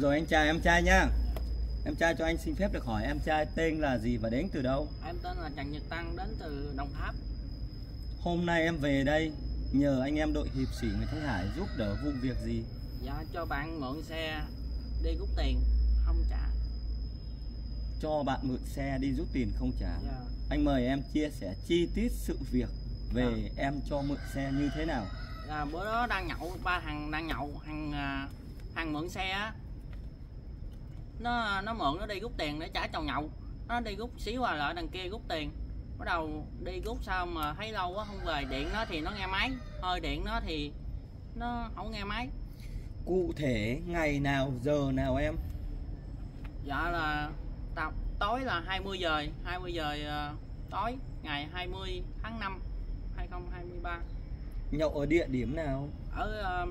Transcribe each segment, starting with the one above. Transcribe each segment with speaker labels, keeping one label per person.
Speaker 1: Rồi anh trai em trai nhá Em trai cho anh xin phép được hỏi em trai tên là gì và đến từ đâu
Speaker 2: Em tên là Trần Nhật Tăng đến từ Đồng Tháp.
Speaker 1: Hôm nay em về đây nhờ anh em đội hiệp sĩ Nguyễn Thanh Hải giúp đỡ vụ việc gì
Speaker 2: Dạ cho bạn mượn xe đi rút tiền không trả.
Speaker 1: Cho bạn mượn xe đi rút tiền không trả
Speaker 2: Dạ.
Speaker 1: Anh mời em chia sẻ chi tiết sự việc về
Speaker 2: Dạ.
Speaker 1: em cho mượn xe như thế nào
Speaker 2: Là bữa đó đang nhậu ba thằng đang nhậu thằng à, thằng mượn xe á nó nó mượn nó đi rút tiền để trả chồng nhậu. Nó đi rút xíu qua lại đằng kia rút tiền. Bắt đầu đi rút sao mà thấy lâu quá không về. Điện nó thì nó nghe máy. Hơi điện nó thì nó không nghe máy.
Speaker 1: Cụ thể ngày nào giờ nào em?
Speaker 2: Dạ là tập tối là 20 giờ 20 giờ ờ, tối ngày 20 tháng 5 2023
Speaker 1: Nhậu ở địa điểm nào?
Speaker 2: Ở ờ,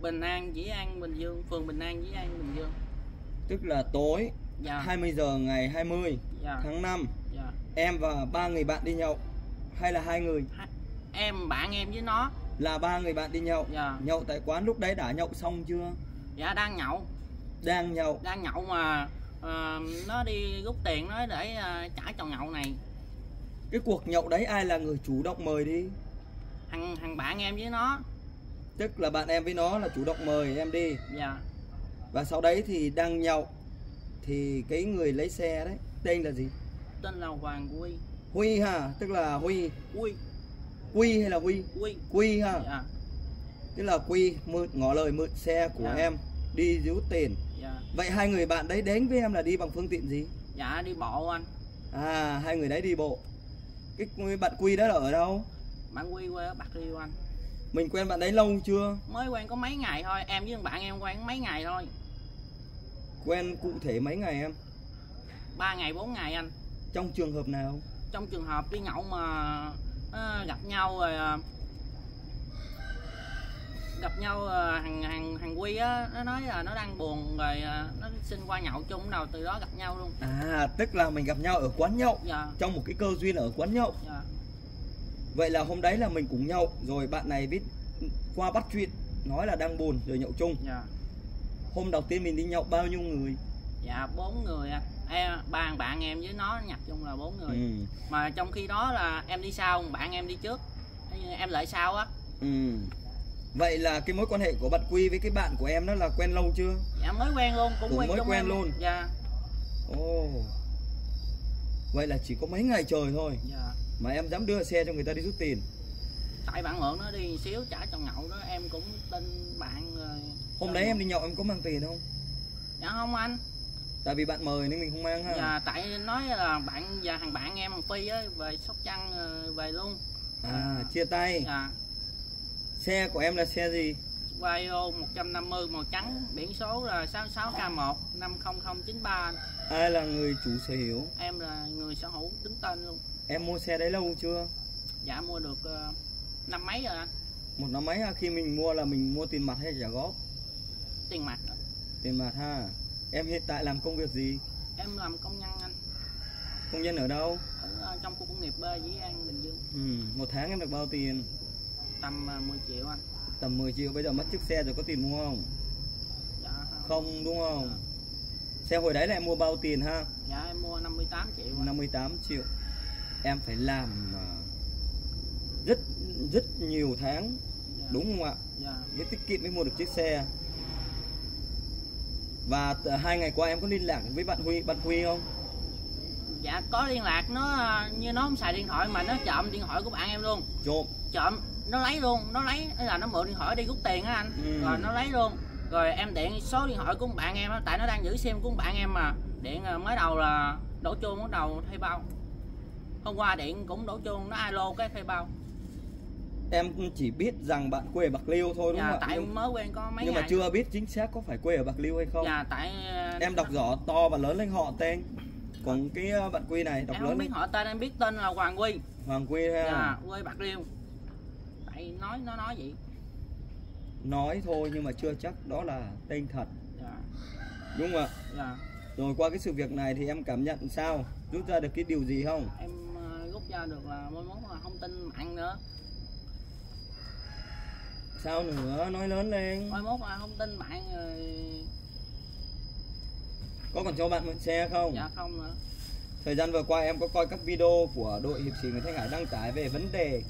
Speaker 2: Bình An Dĩ An Bình Dương phường Bình An Dĩ An Bình Dương.
Speaker 1: Tức là tối
Speaker 2: dạ.
Speaker 1: 20 giờ ngày 20
Speaker 2: dạ.
Speaker 1: tháng 5
Speaker 2: dạ.
Speaker 1: Em và ba người bạn đi nhậu Hay là hai người?
Speaker 2: Em bạn em với nó.
Speaker 1: Là ba người bạn đi nhậu.
Speaker 2: Dạ.
Speaker 1: Nhậu tại quán lúc đấy đã nhậu xong chưa?
Speaker 2: Dạ đang nhậu.
Speaker 1: Đang nhậu.
Speaker 2: Đang nhậu mà ờ, nó đi rút tiền nó để ờ, trả chồng nhậu này.
Speaker 1: Cái cuộc nhậu đấy ai là người chủ động mời đi?
Speaker 2: Thằng thằng bạn em với nó
Speaker 1: Tức là bạn em với nó là chủ động mời em đi.
Speaker 2: Dạ.
Speaker 1: Và sau đấy thì đang nhậu Thì cái người lấy xe đấy Tên là gì?
Speaker 2: Tên là Hoàng Quy
Speaker 1: Huy ha Tức là Huy.
Speaker 2: Quy
Speaker 1: Quy hay là Huy?
Speaker 2: Quy.
Speaker 1: Quy ha.
Speaker 2: Dạ.
Speaker 1: Tức là Quy mượn ngỏ lời mượn xe của
Speaker 2: Dạ.
Speaker 1: em Đi rút tiền.
Speaker 2: Dạ.
Speaker 1: Vậy hai người bạn đấy đến với em là đi bằng phương tiện gì?
Speaker 2: Dạ đi bộ anh.
Speaker 1: À hai người đấy đi bộ. Cái bạn Quy đó là ở đâu?
Speaker 2: Bạn Quy quê ở Bạc Liêu anh
Speaker 1: Mình quen bạn đấy lâu chưa?
Speaker 2: Mới quen có mấy ngày thôi em với thằng bạn em quen mấy ngày thôi.
Speaker 1: Quen cụ thể mấy ngày em?
Speaker 2: Ba ngày bốn ngày anh.
Speaker 1: Trong trường hợp nào?
Speaker 2: Trong trường hợp đi nhậu mà ờ, gặp nhau rồi ờ, gặp nhau ờ, thằng thằng thằng quy á nó nói là nó đang buồn rồi ờ, nó xin qua nhậu chung đầu từ đó gặp nhau luôn.
Speaker 1: À tức là mình gặp nhau ở quán nhậu.
Speaker 2: Dạ.
Speaker 1: Trong một cái cơ duyên ở quán nhậu.
Speaker 2: Dạ
Speaker 1: Vậy là hôm đấy là mình cũng nhậu Rồi bạn này viết qua bắt chuyện Nói là đang buồn rồi nhậu chung.
Speaker 2: Dạ.
Speaker 1: Hôm đầu tiên mình đi nhậu bao nhiêu người?
Speaker 2: Dạ bốn người anh em ba thằng bạn em với nó nhập chung là bốn người.
Speaker 1: Ừ.
Speaker 2: mà trong khi đó là em đi sau bạn em đi trước. Em lại sau á.
Speaker 1: Ừ. Vậy là cái mối quan hệ của bạn Quy với cái bạn của em đó là quen lâu chưa?
Speaker 2: Dạ mới quen luôn cũng,
Speaker 1: Cũng
Speaker 2: quen
Speaker 1: mới quen
Speaker 2: em.
Speaker 1: luôn.
Speaker 2: dạ.
Speaker 1: Ồ. Vậy là chỉ có mấy ngày trời thôi.
Speaker 2: Dạ
Speaker 1: Mà em dám đưa xe cho người ta đi rút tiền.
Speaker 2: Tại bạn mượn nó đi xíu trả trong nhậu đó em cũng tin bạn rồi
Speaker 1: Hôm đấy em đi nhậu em có mang tiền không?
Speaker 2: Dạ không anh.
Speaker 1: Tại vì bạn mời nên mình không mang ha.
Speaker 2: Dạ tại nói là bạn và thằng bạn em thằng phi á về sóc trăng ờ, về luôn.
Speaker 1: À chia tay.
Speaker 2: Dạ.
Speaker 1: Xe của em là xe gì?
Speaker 2: Vario 150 màu trắng biển số là 66K1 50093 anh.
Speaker 1: Ai là người chủ sở hữu?
Speaker 2: Em là người sở hữu đứng tên luôn
Speaker 1: Em mua xe đấy lâu chưa?
Speaker 2: Dạ mua được ờ, năm mấy rồi anh?
Speaker 1: Một năm mấy ha, khi mình mua là mình mua tiền mặt hay trả góp?
Speaker 2: Tiền mặt.
Speaker 1: Tiền mặt ha. Em hiện tại làm công việc gì?
Speaker 2: Em làm công nhân anh.
Speaker 1: Công nhân ở đâu?
Speaker 2: Ở ờ, trong khu công nghiệp B Dĩ An Bình Dương.
Speaker 1: Ừ. Một tháng em được bao tiền?
Speaker 2: Tầm ờ, 10 triệu anh.
Speaker 1: Tầm 10 triệu. Bây giờ mất chiếc xe rồi có tiền mua không?
Speaker 2: Dạ
Speaker 1: Không. Đúng không? Xe hồi đấy là em mua bao tiền ha?
Speaker 2: Dạ em mua 58 triệu anh.
Speaker 1: 58 triệu Em phải làm à, rất rất nhiều tháng
Speaker 2: dạ.
Speaker 1: đúng không ạ?
Speaker 2: Dạ.
Speaker 1: Mới tiết kiệm mới mua được chiếc xe. Và hai ngày qua em có liên lạc với bạn Huy bạn Huy không?
Speaker 2: Dạ có liên lạc. Nó ờ, như nó không xài điện thoại mà nó trộm điện thoại của bạn em luôn.
Speaker 1: Trộm?
Speaker 2: Trộm. Nó lấy luôn. Nó lấy ấy là nó mượn điện thoại đi rút tiền á anh.
Speaker 1: Ừ.
Speaker 2: rồi nó lấy luôn. Rồi em điện số điện thoại của bạn em á. Tại nó đang giữ sim của bạn em mà. Điện ờ, mới đầu là đổ chuông bắt đầu thay bao hôm qua điện cũng đổ chuông nó alo cái thay bao.
Speaker 1: Em chỉ biết rằng bạn quê ở Bạc Liêu thôi đúng
Speaker 2: dạ,
Speaker 1: không ạ?
Speaker 2: tại
Speaker 1: Nhưng,
Speaker 2: mới quen có mấy
Speaker 1: nhưng mà
Speaker 2: ngày.
Speaker 1: chưa biết chính xác có phải quê ở Bạc Liêu hay không.
Speaker 2: Dạ tại ờ,
Speaker 1: Em đọc rõ to và lớn lên họ tên. Còn cái ờ, bạn Quy này đọc
Speaker 2: em
Speaker 1: lớn
Speaker 2: không biết
Speaker 1: lên
Speaker 2: họ tên em biết tên là Hoàng Quy.
Speaker 1: Hoàng Quy ha.
Speaker 2: Dạ quê bạc liêu. Tại nói nó nói vậy.
Speaker 1: Nói thôi nhưng mà chưa chắc đó là tên thật.
Speaker 2: Dạ.
Speaker 1: Đúng không ạ?
Speaker 2: Dạ.
Speaker 1: Rồi qua cái sự việc này thì em cảm nhận sao? Rút ra được cái điều gì không?
Speaker 2: Em ra được là mối mốt là không tin mạng nữa.
Speaker 1: Sao nữa nói lớn lên
Speaker 2: mai mốt mà không tin bạn rồi
Speaker 1: có còn cho bạn mượn xe không?
Speaker 2: Dạ không nữa.
Speaker 1: Thời gian vừa qua em có coi các video của đội hiệp sĩ Nguyễn Thanh Hải đăng tải về vấn đề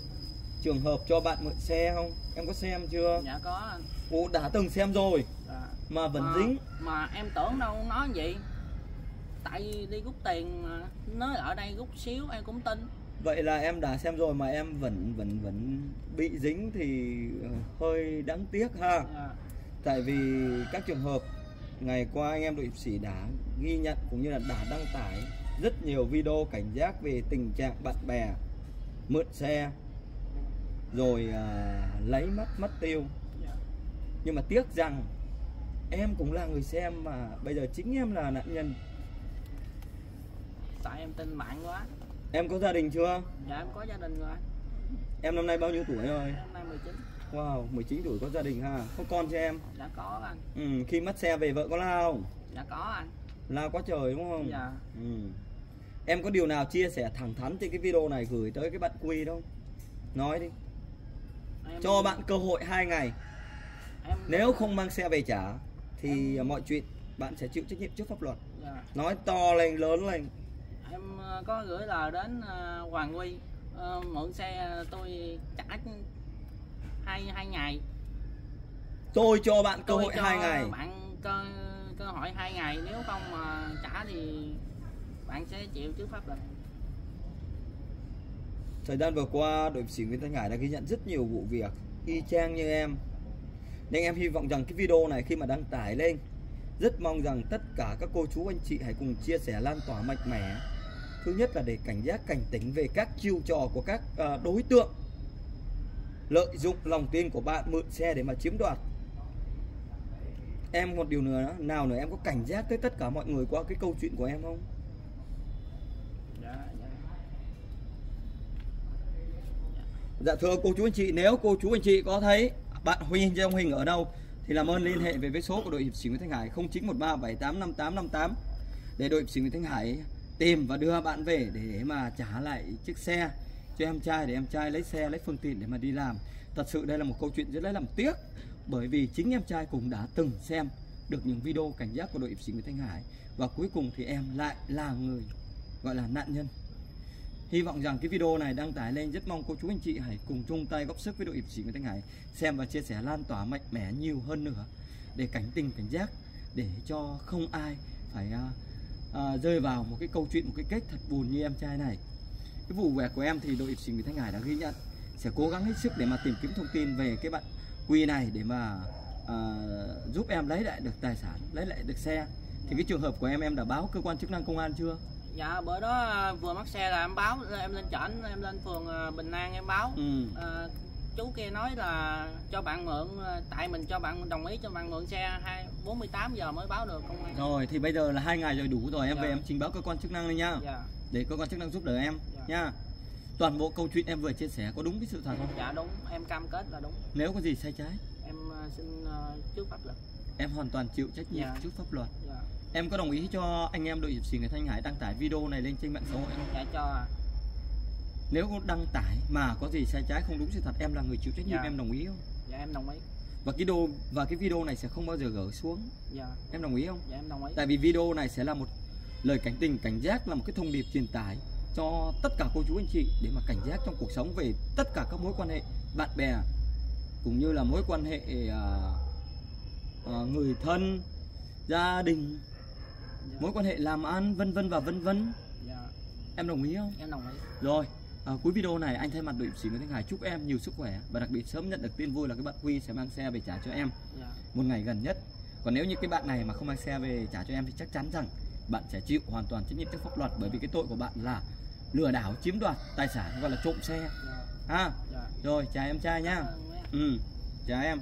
Speaker 1: trường hợp cho bạn mượn xe không? Em có xem chưa?
Speaker 2: Dạ có. Anh
Speaker 1: Ủa đã từng xem rồi
Speaker 2: dạ.
Speaker 1: mà vẫn
Speaker 2: mà,
Speaker 1: dính.
Speaker 2: mà em tưởng đâu nói vậy. Tại đi rút tiền mà nói ở đây rút xíu em cũng tin
Speaker 1: vậy là em đã xem rồi mà em vẫn vẫn vẫn bị dính thì ờ, hơi đáng tiếc ha
Speaker 2: dạ.
Speaker 1: tại vì các trường hợp ngày qua anh em đội sĩ đã ghi nhận cũng như là đã đăng tải rất nhiều video cảnh giác về tình trạng bạn bè mượn xe rồi à, lấy mất mất tiêu
Speaker 2: dạ.
Speaker 1: nhưng mà tiếc rằng em cũng là người xem mà bây giờ chính em là nạn nhân
Speaker 2: tại em tin bạn quá
Speaker 1: em có gia đình chưa?
Speaker 2: Dạ em có gia đình rồi.
Speaker 1: Em năm nay bao nhiêu tuổi rồi?
Speaker 2: Em nay 19
Speaker 1: wow 19 tuổi có gia đình ha. Có con cho em?
Speaker 2: Dạ có anh.
Speaker 1: Ừ, khi mất xe về vợ có lao không?
Speaker 2: Dạ có anh.
Speaker 1: Lao quá trời đúng không?
Speaker 2: Dạ.
Speaker 1: Ừ. em có điều nào chia sẻ thẳng thắn trên cái video này gửi tới cái bạn quy đâu? Nói đi.
Speaker 2: Em,
Speaker 1: cho bạn cơ hội hai ngày.
Speaker 2: Em
Speaker 1: nếu không mang xe về trả thì mọi chuyện bạn sẽ chịu trách nhiệm trước pháp luật.
Speaker 2: Dạ.
Speaker 1: nói to lên lớn lên
Speaker 2: em ờ, có gửi lời đến ờ, Hoàng Huy. Ờ, mượn xe tôi trả hai hai ngày.
Speaker 1: Tôi cho bạn cơ hội hai ngày.
Speaker 2: bạn cơ cơ hội hai ngày. Nếu không mà trả thì bạn sẽ chịu trước pháp luật.
Speaker 1: Thời gian vừa qua, đội sĩ Nguyễn Thanh Hải đã ghi nhận rất nhiều vụ việc y chang như em. Nên em hy vọng rằng cái video này khi mà đăng tải lên, rất mong rằng tất cả các cô chú anh chị hãy cùng chia sẻ lan tỏa mạnh mẽ. Thứ nhất là để cảnh giác cảnh tỉnh về các chiêu trò của các à, đối tượng lợi dụng lòng tin của bạn mượn xe để mà chiếm đoạt. Em một điều nữa nào nữa em có cảnh giác tới tất cả mọi người qua cái câu chuyện của em không?
Speaker 2: dạ Dạ
Speaker 1: thưa cô chú anh chị, nếu cô chú anh chị có thấy bạn Huy trong hình ở đâu thì làm ơn liên hệ về với số của đội hiệp sĩ Nguyễn Thanh Hải 0913785858 để đội hiệp sĩ Nguyễn Thanh Hải tìm và đưa bạn về để mà trả lại chiếc xe cho em trai để em trai lấy xe lấy phương tiện để mà đi làm. Thật sự đây là một câu chuyện rất là làm tiếc bởi vì chính em trai cũng đã từng xem được những video cảnh giác của đội hiệp sĩ Nguyễn Thanh Hải và cuối cùng thì em lại là người gọi là nạn nhân Hy vọng rằng cái video này đăng tải lên rất mong cô chú anh chị hãy cùng chung tay góp sức với đội hiệp sĩ Nguyễn Thanh Hải xem và chia sẻ lan tỏa mạnh mẽ nhiều hơn nữa để cảnh tình cảnh giác để cho không ai phải uh, à, rơi vào một cái câu chuyện một cái kết thật buồn như em trai này. Cái vụ việc của em thì đội Nguyễn Thanh Hải đã ghi nhận sẽ cố gắng hết sức để mà tìm kiếm thông tin về cái bạn Quy này để mà à, giúp em lấy lại được tài sản, lấy lại được xe. Thì cái trường hợp của em em đã báo cơ quan chức năng công an chưa?
Speaker 2: dạ bữa đó à, vừa mắc xe là em báo em lên chảnh em lên phường à, Bình An em báo
Speaker 1: Ừ.
Speaker 2: à, chú kia nói là cho bạn mượn à, tại mình cho bạn đồng ý cho bạn mượn xe hai 48 giờ mới báo được công an
Speaker 1: Rồi thì bây giờ là hai ngày rồi đủ rồi em
Speaker 2: Dạ.
Speaker 1: về em trình báo cơ quan chức năng lên nhá
Speaker 2: dạ.
Speaker 1: Để cơ quan chức năng giúp đỡ em
Speaker 2: Dạ.
Speaker 1: nha. Toàn bộ câu chuyện em vừa chia sẻ có đúng cái sự thật không?
Speaker 2: Dạ đúng. Em cam kết là đúng.
Speaker 1: Nếu có gì sai trái.
Speaker 2: Em à, xin à, trước pháp luật.
Speaker 1: Em hoàn toàn chịu trách nhiệm
Speaker 2: Dạ.
Speaker 1: trước pháp luật.
Speaker 2: Dạ.
Speaker 1: Em có đồng ý cho anh em đội hiệp sĩ người thanh hải đăng tải video này lên trên mạng xã hội không?
Speaker 2: Dạ cho à.
Speaker 1: Nếu có đăng tải mà có gì sai trái không đúng sự thật em là người chịu trách nhiệm
Speaker 2: Dạ.
Speaker 1: em đồng ý không?
Speaker 2: Dạ em đồng ý.
Speaker 1: Và cái đồ và cái video này sẽ không bao giờ gỡ xuống.
Speaker 2: Dạ.
Speaker 1: Em đồng ý không?
Speaker 2: Dạ em đồng ý.
Speaker 1: Tại vì video này sẽ là một lời cảnh tình cảnh giác là một cái thông điệp truyền tải cho tất cả cô chú anh chị để mà cảnh giác trong cuộc sống về tất cả các mối quan hệ bạn bè cũng như là mối quan hệ à, à, người thân gia đình
Speaker 2: dạ.
Speaker 1: mối quan hệ làm ăn vân vân và vân vân.
Speaker 2: Dạ.
Speaker 1: Em đồng ý không?
Speaker 2: Em đồng ý.
Speaker 1: Rồi à, cuối video này anh thay mặt đội sĩ Nguyễn Thanh Hải chúc em nhiều sức khỏe và đặc biệt sớm nhận được tin vui là cái bạn Quy sẽ mang xe về trả cho em
Speaker 2: dạ.
Speaker 1: một ngày gần nhất. Còn nếu như cái bạn này mà không mang xe về trả cho em thì chắc chắn rằng bạn sẽ chịu hoàn toàn trách nhiệm trước pháp luật bởi vì cái tội của bạn là lừa đảo chiếm đoạt tài sản gọi là trộm xe.
Speaker 2: Dạ.
Speaker 1: Ha?
Speaker 2: Dạ.
Speaker 1: Rồi chào em trai nhá ừ chào em